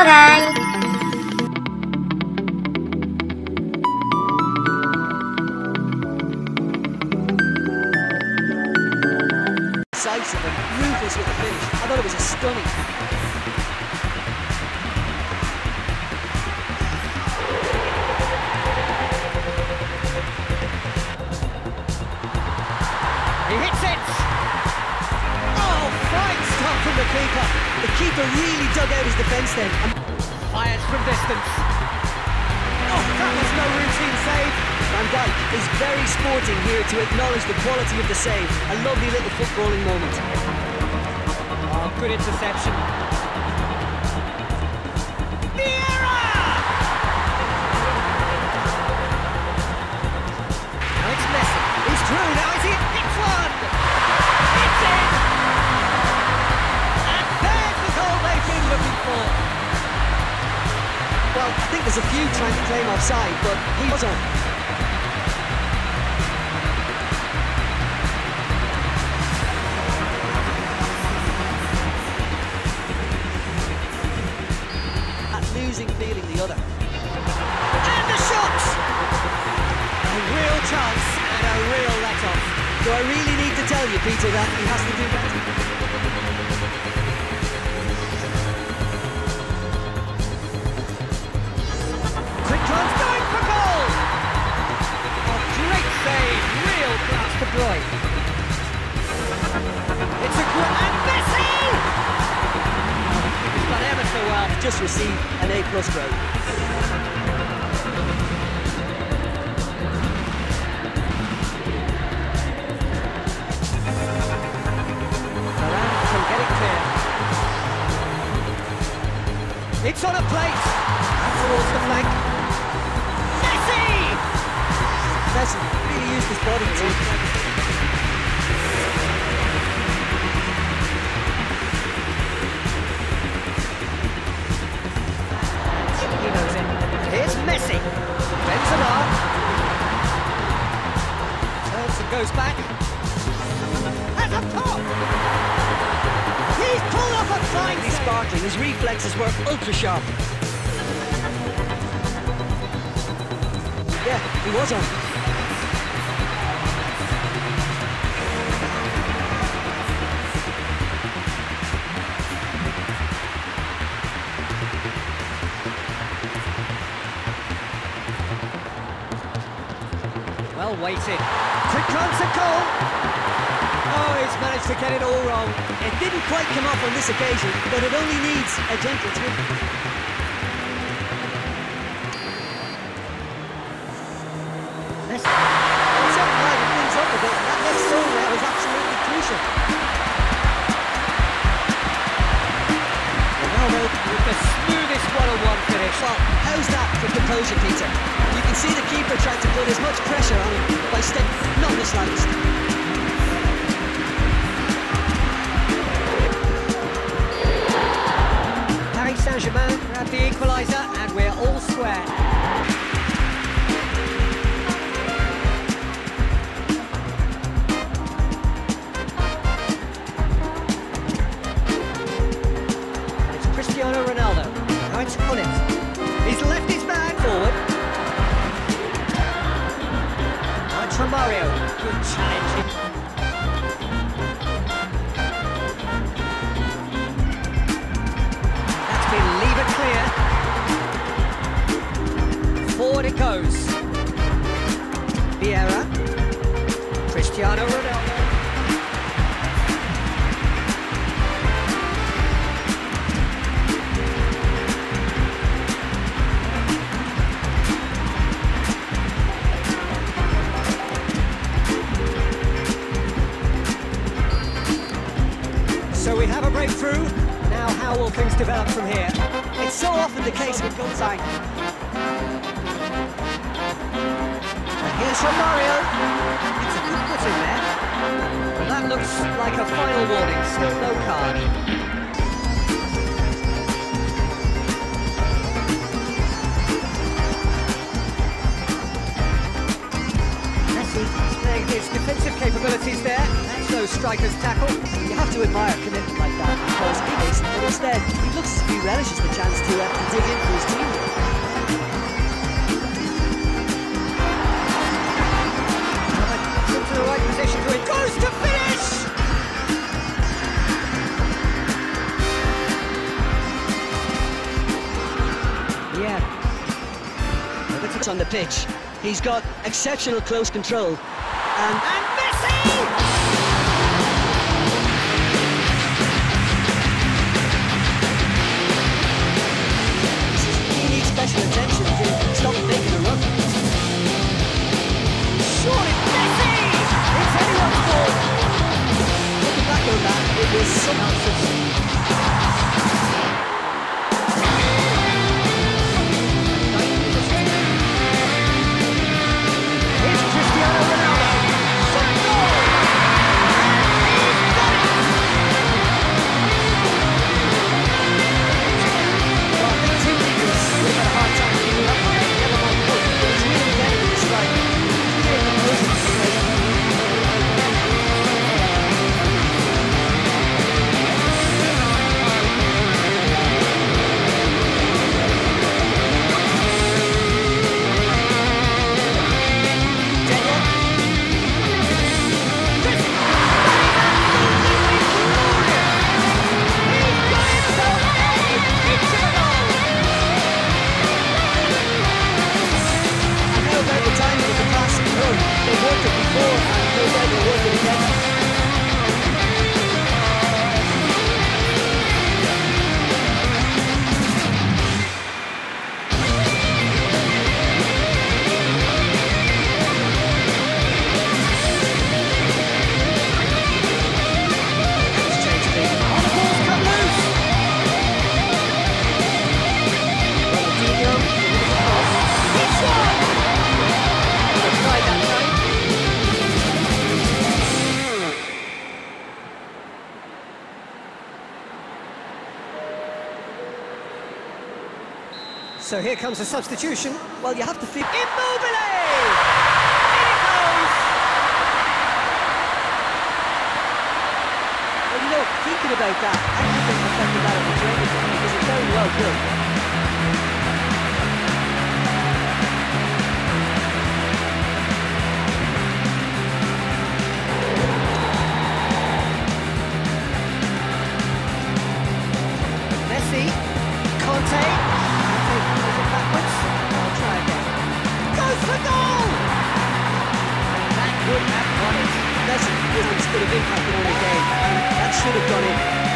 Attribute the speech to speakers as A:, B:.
A: And ruthless with the finish. I thought it was a stunning.
B: He hits it! Oh, fine stop from the keeper.
A: The keeper really dug out his defence then. And
B: Fires from distance. Oh, that was no routine save.
A: Van Dijk is very sporting here to acknowledge the quality of the save. A lovely little footballing moment.
B: Oh, good interception. Vieira!
A: A few trying to claim offside, but he was on. Losing feeling the other.
B: And the shot. A real chance and a real let-off.
A: Do I really need to tell you, Peter, that he has to do better?
B: Class. It's a great and Messi! He's done ever so well.
A: Just received an A plus grade.
B: It's on a plate. And towards the flank. Messi!
A: Messi really used his body to.
B: Goes back. A pop. He's pulled off a fine
A: He's sparkling. His reflexes were ultra sharp. Yeah, he was on.
B: Well weighted. Quick chance at goal. Oh, he's managed to get it all wrong.
A: It didn't quite come off on this occasion, but it only needs a gentle crucial. Ronaldo,
B: With the smoothest one-on-one finish.
A: well, how's that for composure, Peter? See the keeper tried to put as much pressure on him by stepping, not the slightest.
B: Paris Saint-Germain grab the equaliser and we're all square. It's Cristiano Ronaldo. Now it's Gullit. He's left his Now it's Romario. Good challenge. Forward it goes. Vieira. Cristiano Ronaldo. Breakthrough. Now how will things develop from here?
A: It's so often the case with side.
B: And here's from Mario. It's a good put in there. Well, that looks like a final warning. Still no card. His defensive capabilities there. That's striker's tackle. You have to admire commitment like that he makes it, but instead he looks he relishes the chance to, uh, to dig in for his team. Into the right position to it. Goes to finish! Yeah.
A: on the pitch. He's got exceptional close control. And,
B: And Messi! So here comes a substitution.
A: Well, you have to feel.
B: Immobile! In it goes!
A: You know, thinking about that, I think that on the training ground because it's very well built.
B: good at running. That's on the game. And that should have done it.